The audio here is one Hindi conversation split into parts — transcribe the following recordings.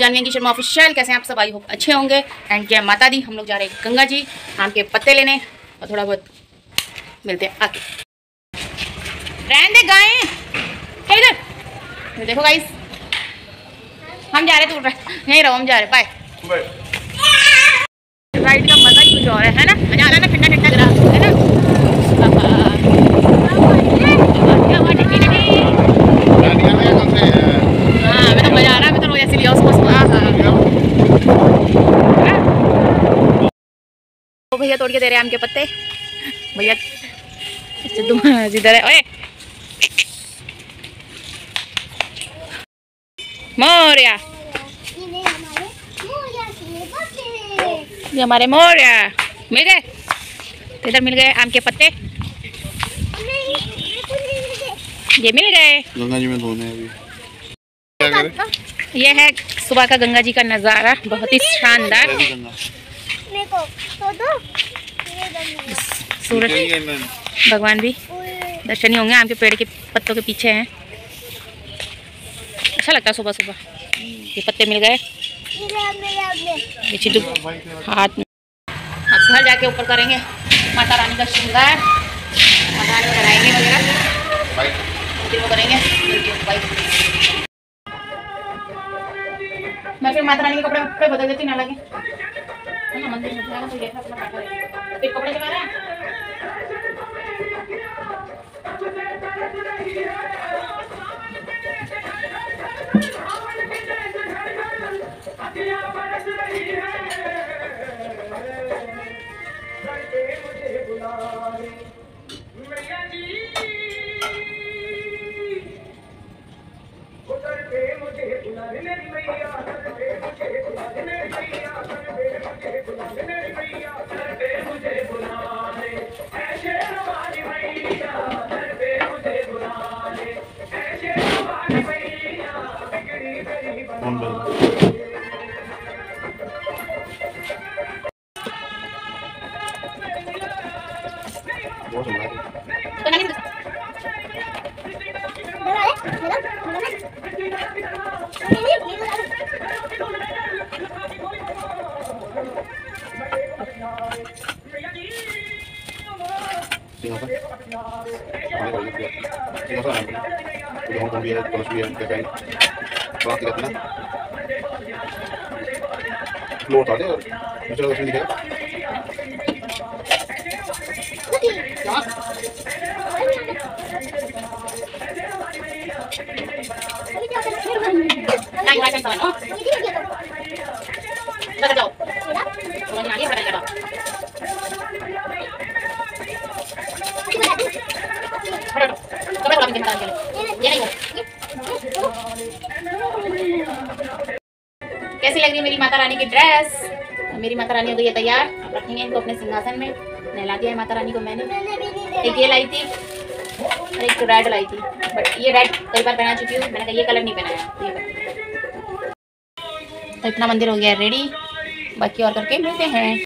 जानवी की शर्मा ऑफिशियल कैसे हैं? आप सब आई होप अच्छे होंगे। एंड जय माता दी। हम लोग जा रहे हैं गंगा जी आम के पत्ते लेने। और थोड़ा बहुत मिलते हैं आके रहने दे गाय। इधर? देखो गाइस हम जा रहे दूर यहीं रहो हम जा रहे बाय राइड का मज़ा ही कुछ और है ना? मज़ा आ रहा है ना ठंडा ठंडा ग्रास है ना हाँ मैं तो मज़ा आ रहा है मैं तो रोज ऐसे लिया उसको हाँ हाँ तो भैया तोड़ के दे रहे हैं आम के पत्ते। भैया महाराज इधर है। ओए! मोरिया। ये हमारे मोरिया। मिल गए? इधर मिल गए आम के पत्ते? ये मिल गए। गंगा जी में धोने अभी। ये है सुबह का गंगा जी का नज़ारा। बहुत ही शानदार। सूरज। भगवान भी। दर्शन ही होंगे आम के पेड़ के पत्तों के पीछे हैं। अच्छा लगता है सुबह सुबह। ये पत्ते मिल गए। ये हाथ में अब घर जाके ऊपर करेंगे। माता रानी का श्रृंगार माता रानी को वगैरह। करेंगे। मैं फिर माता रानी के कपड़े कपड़े बदल देती ना लगे ना मंदिर में जाएगा तो ये अपना बैठा फिर कपड़े चला रहा है कौन सिंहासन हमारे भाई का सिंहासन है तो हांगकांग भी है कलश भी है कैसा है फ्रांस की कहते हैं फ्लोर था और दूसरा दर्शन दिखाया नहीं वाइट सामान ओ बता जाओ समझ में आ गया बता जाओ कपड़े वाला भी कैसी लग रही मेरी माता रानी की ड्रेस मेरी माता रानी हो गई है तैयार रखेंगे इनको अपने सिंहासन में। नहला दिया है माता रानी को मैंने। एक ये लाई थी और एक रेड लाई थी। बट ये रेड कई बार पहना चुकी हूँ। मैंने कहा ये कलर नहीं पहना है ये तो इतना मंदिर हो गया रेडी बाकी और करके मिलते हैं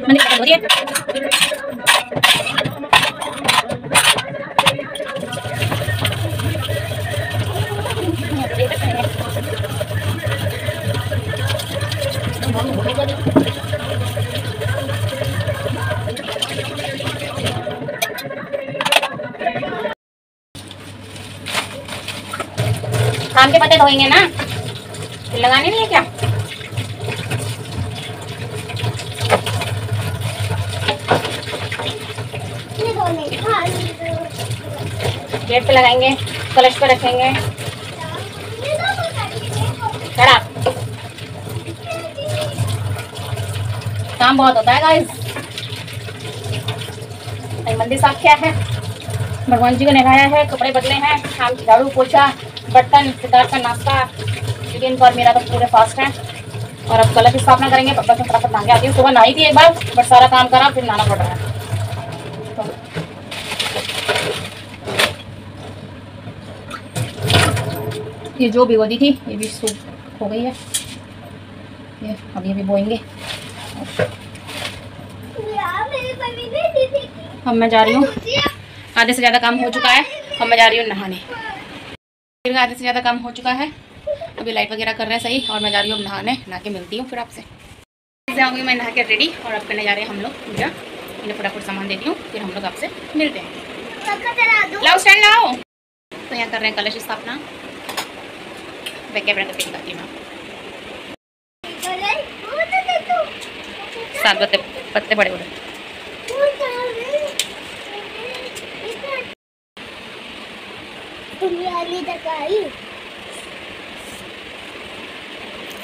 मंदिर खत्म हो रही है पत्ते धोएँगे ना? फिर लगाने नहीं है क्या? गेट पे लगाएँगे कलश पे रखेंगे। खराब काम बहुत होता है गाइस मंदिर साफ़ क्या है? भगवान जी को नहलाया है कपड़े बदले हैं शाम झाड़ू पोछा। बर्तन सिद्धार्थ का नाश्ता, क्योंकि इनको मेरा तो पूरे फास्ट है। और अब कलश स्थापना करेंगे पापा से फटाफट के आती हूँ। सुबह नहाई थी एक बार बट सारा काम करा, फिर नहाना पड़ रहा है। ये जो भिगोदी थी, ये भी सूख हो गई है। ये अब ये भी बोएँगे। अब मैं जा रही हूँ। आधे से ज़्यादा काम हो चुका है, अब मैं जा रही हूँ नहाने। फिर आधे से ज़्यादा काम हो चुका है। अभी लाइट वगैरह कर रहे हैं सही और मैं जा रही हूँ अब नहाने नहा के मिलती हूँ फिर आपसे। जाऊँगी मैं नहा के रेडी और अब करने जा रहे हैं हम लोग पूजा। इन्हें फटाफट सामान देती हूँ फिर हम लोग आपसे मिलते हैं। लाओ स्टैंड लाओ। तो यहाँ कर रहे हैं कलश स्थापना। कैमरा करके दिखाती हूँ। सात पत्ते पत्ते बड़े बड़े तुम्ही आली तर काही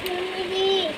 मम्मी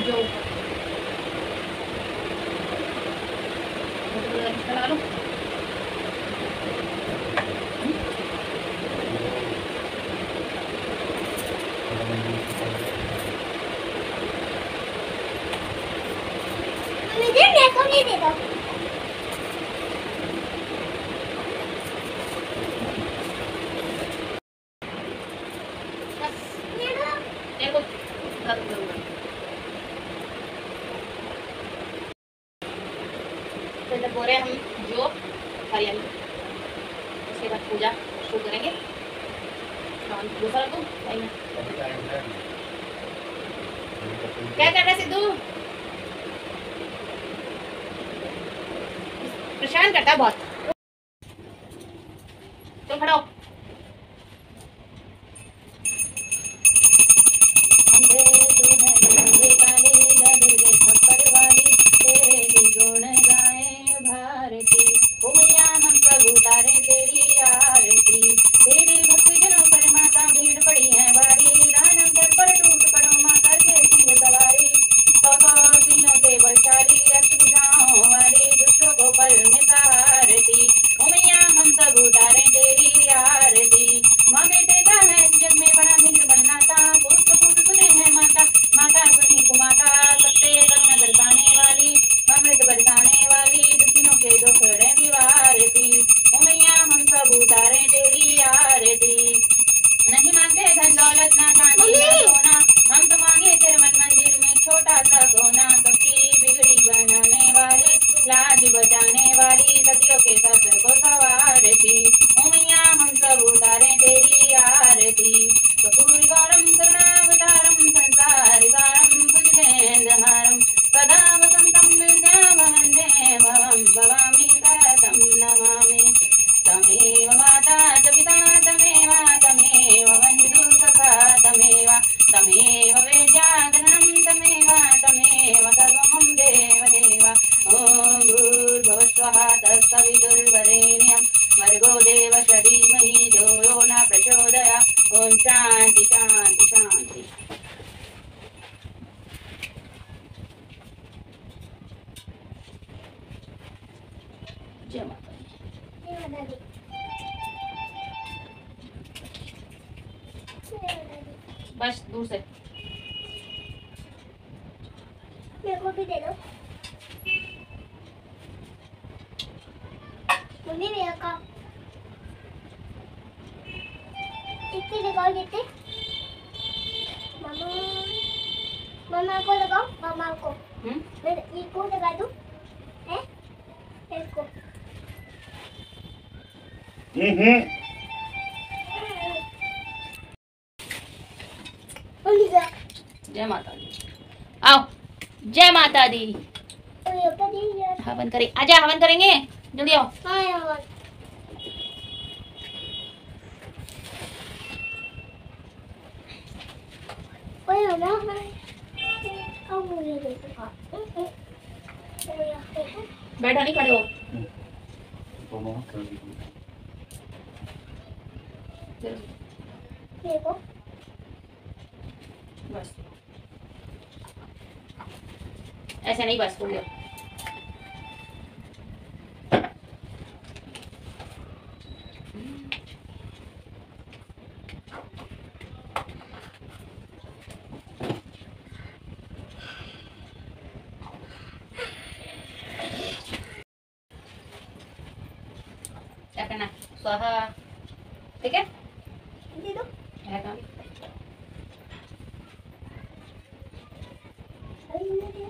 जो लगा लो मम्मी दे मेरे को नहीं दे दो देखो बोरे हम जो हरियाली उसके बाद पूजा शुरू करेंगे दूसरा क्या कर रहे सिद्धू परेशान करता बहुत बस दूर से। मेरे को भी दे दो। मम्मी मेरे का इतने लगाओ कितने मामा मामा को लगाओ मामा को। हम्म? मैं ये को लगा दूँ हैं? इसको मम्मी का जय माता दी। आओ जय माता दी। तो हवन करें आजा हवन करेंगे। जल्दी आओ। हाँ बैठो नहीं खड़े हो। दीजिए। चलो, देखो। बस ऐसे नहीं बस हो गया क्या करना है? स्वाहा ठीक है दे दो है काम अरे ये दे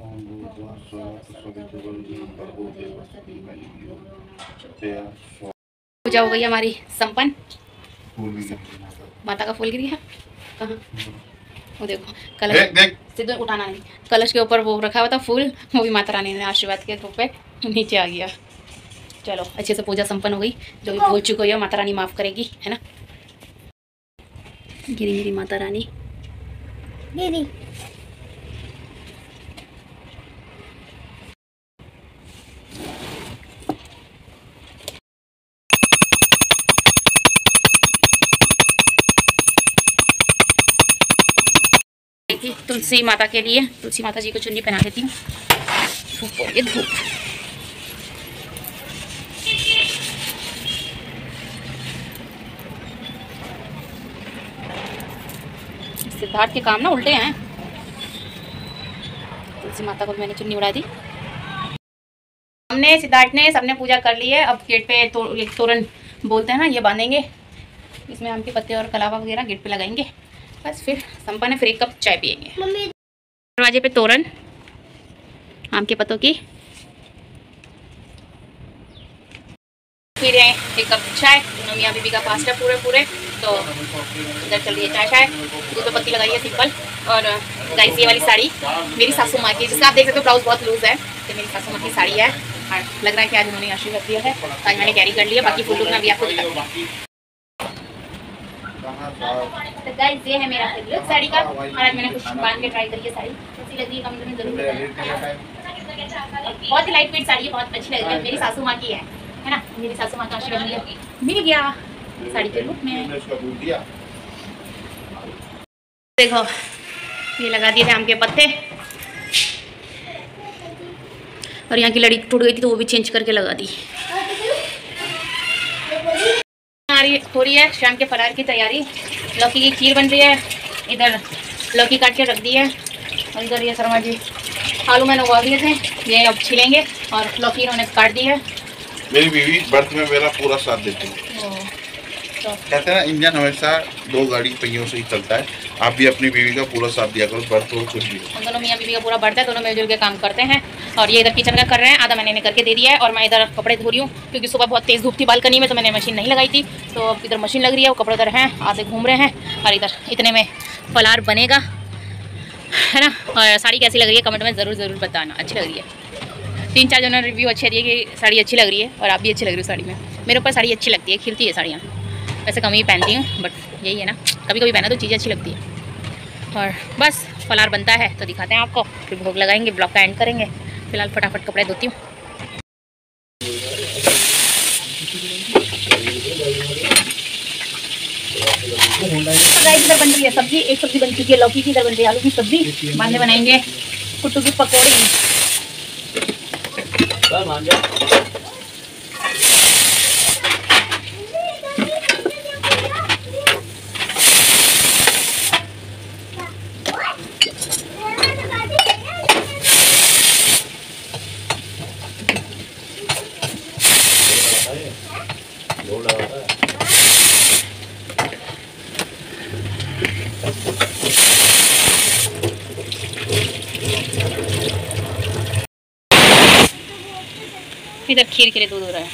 ओम भूर्भुवः स्वः तत्सवितुर्वरेण्यं भर्गो देवस्य धीमहि धियो यो नः प्रचोदयात्। स्वाहा। पूजा हो गई हमारी संपन्न। फूल भी गिर गया माता। का फूल गिरी है कहाँ? वो देखो कलश देख सिद्धू उठाना नहीं। कलश के ऊपर वो रखा हुआ था फूल वो भी माता रानी ने आशीर्वाद के रूप में नीचे आ गया। चलो अच्छे से पूजा संपन्न हो गई। जो भी भूल चुकी है माता रानी माफ़ करेगी है ना? गिरी गिरी माता रानी। दीदी देखिए तुलसी माता के लिए, तुलसी माता जी को चुन्नी पहना देती हूँ। धूप हो धूप। सिद्धार्थ के काम ना उल्टे हैं। तुलसी माता को मैंने चुन्नी उड़ा दी। हमने, सिद्धार्थ ने, सबने पूजा कर ली है। अब गेट पे तो तोरण बोलते हैं ना, ये बांधेंगे। इसमें आम के पत्ते और कलावा वगैरह गेट पे लगाएँगे। बस फिर संपन्न है फिर एक कप चाय पियेंगे दरवाजे पे तोरण आम के पत्तों की। फिर है एक कप चाय दोनों मियाँ बीबी का है पूरे पूरे। तो इधर चल रही है चाय चाय दूध में पत्ती लगाई है सिंपल। और गाइस ये वाली साड़ी मेरी सासू माँ की जिसका आप देख सकते हो ब्लाउज बहुत लूज है तो मेरी सासू माँ की साड़ी है। और लग रहा है कि आज उन्होंने आशीर्वाद दिया है तो आज मैंने कैरी कर लिया बाकी फूल मैं अभी आपको? तो गाइस ये है मेरा साड़ी का। और आज मैंने कुछ बाँध के ट्राई करी है साड़ी। कैसी लगी कमेंट में ज़रूर बहुत ही लाइट वेट साड़ी है, बहुत अच्छी लग रही है। मेरी सासू माँ की है है ना? मेरी सासू माँ का आशीर्वाद मिल गया साड़ी के लुक में। देखो, ये लगा दिए थे आम के पत्ते। और यहाँ की लड़ी टूट गई थी तो वो भी चेंज करके लगा दी। रही हो रही है। शाम के फरार की तैयारी। लौकी की खीर बन रही है। इधर लौकी काट के रख दी है। और इधर ये शर्मा जी। आलू मैंने उबाल दिए थे। ये अब छिलेंगे और लौकी इन्होंने काट दी है। मेरी बीवी बर्थ में मेरा पूरा साथ देती है। तो। कहते हैं ना इंजन हमेशा दो गाड़ी पहियों से ही चलता है। आप भी अपनी बीवी का पूरा साथ दिया करो बर्थ हो कुछ भी दोनों मियाँ बीवी का पूरा बढ़ता है दोनों मिलजुल के काम करते हैं। और ये इधर किचन का कर रहे हैं, आधा मैंने करके दे दिया है और मैं इधर कपड़े धो रही हूँ, क्योंकि सुबह बहुत तेज़ धूप थी बालकनी में तो मैंने मशीन नहीं लगाई थी। तो अब इधर मशीन लग रही है, वो कपड़े उधर हैं, आधे घूम रहे हैं और इधर इतने में फलार बनेगा, है ना? और साड़ी कैसी लग रही है कमेंट में ज़रूर ज़रूर बताना, अच्छी लग रही है। तीन चार जनों ने रिव्यू अच्छी है कि साड़ी अच्छी लग रही है, और आप भी अच्छी लग रही हो साड़ी में। मेरे ऊपर साड़ी अच्छी लगती है, खिलती है साड़ियाँ। वैसे कम ही पहनती हूँ बट यही है ना। कभी कभी पहना तो चीज़ें अच्छी लगती है। और बस फलार बनता है तो दिखाते हैं आपको, फिर भोग लगाएँगे, ब्लॉग का एंड करेंगे। फ़िलहाल फटाफट कपड़े धोती हूँ। गाइस इधर बन रही है सब्ज़ी। एक सब्ज़ी बन चुकी है लौकी की, इधर बन रही है आलू की सब्ज़ी। बाद बनाएँगे। कुट्टू की पकौड़ी। इधर खीर के लिए दूध हो रहा है।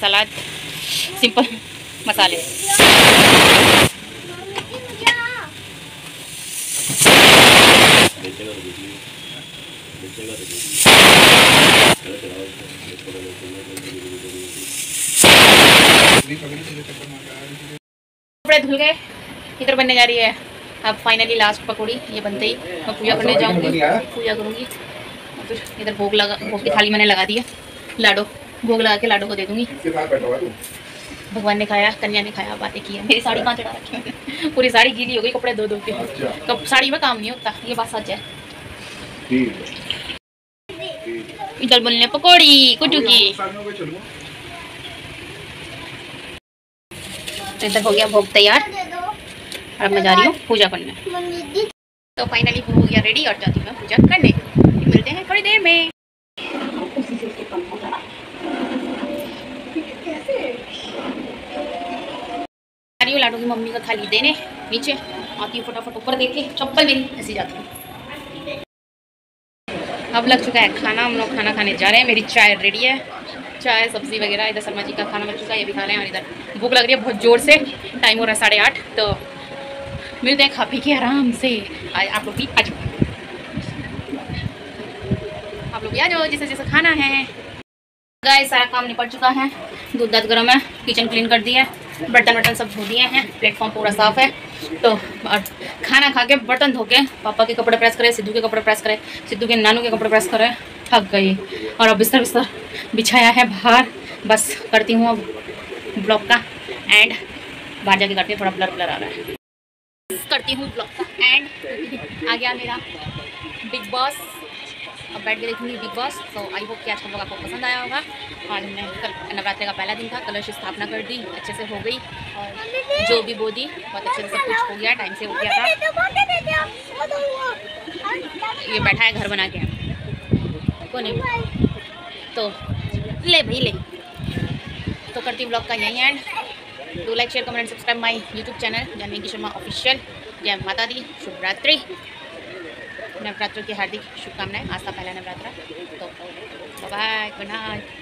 सलाद सिंपल मसाले। कपड़े धुल गए, इधर बनने जा रही है। अब फाइनली लास्ट पकौड़ी ये बनते ही। मैं पूजा करने जाऊँगी। पूजा करूँगी। फिर इधर भोग लगा भोग की थाली मैंने लगा दी है। लाडो भोग लगा के लाडो को दे दूँगी। भगवान ने खाया कन्या ने खाया बातें की है। मेरी साड़ी कहाँ चढ़ा रखी है पूरी साड़ी गीली हो गई कपड़े धो धो के। अच्छा। कब साड़ी में काम नहीं होता ये बात सच है। इधर बनने पकौड़ी कुटू की। तो इधर हो गया भोग तैयार। अब मैं जा रही हूँ पूजा करने। तो फाइनली हो गया रेडी और जाती हूँ पूजा करने। मिलते हैं थोड़ी देर में। लाडू की मम्मी का थाली देने, नीचे। आती हूँ फटाफट ऊपर देख के चप्पल मेरी, ऐसी जाती हूँ। अब लग चुका है खाना, हम लोग खाना खाने जा रहे हैं। मेरी चाय रेडी है। चाय, सब्ज़ी वगैरह, इधर शर्मा जी का खाना बन चुका है, ये भी खा रहे हैं और इधर। भूख लग रही है बहुत ज़ोर से। टाइम हो रहा है साढ़े आठ तो मिलते हैं खा पी के आराम से। आज आप लोग भी आ जाओ। आप लोग भी आ जाओ, जैसे जैसे खाना है। गाय सारा काम निपट चुका है। दूध दाद गर्म है किचन क्लीन कर दिया है। बर्तन वर्तन सब धो दिए हैं। प्लेटफॉर्म पूरा साफ़ है। तो और खाना खा के बर्तन धो के पापा के कपड़े प्रेस करे, सिद्धू के कपड़े प्रेस करे, सिद्धू के नानू के कपड़े प्रेस करे, थक गई। और अब बिस्तर बिस्तर बिछाया है बाहर। बस करती हूँ अब ब्लॉग का। एंड बाहर जाके करती हूँ, थोड़ा ब्लर ब्लर आ रहा है। करती हूँ ब्लॉग का। एंड आ गया मेरा बिग बॉस अब बैठ के देखूँगी बिग बॉस तो आई होप कि आज का ब्लॉग आपको पसंद आया होगा। और हमने कल नवरात्रि का पहला दिन था। कलश स्थापना कर दी। अच्छे से हो गई। और जो भी बो दी, बहुत अच्छे से सब कुछ हो गया। टाइम से हो गया था। ये बैठा है घर बना के। कौन है? तो ले भाई, ले। तो करती ब्लॉग का यही end do like share comment subscribe my YouTube channel Janhvi Sharma official जय माता दी शुभरात्रि नवरात्रों की हार्दिक शुभकामनाएँ आज पहला नवरात्रा तो बाय गुड नाइट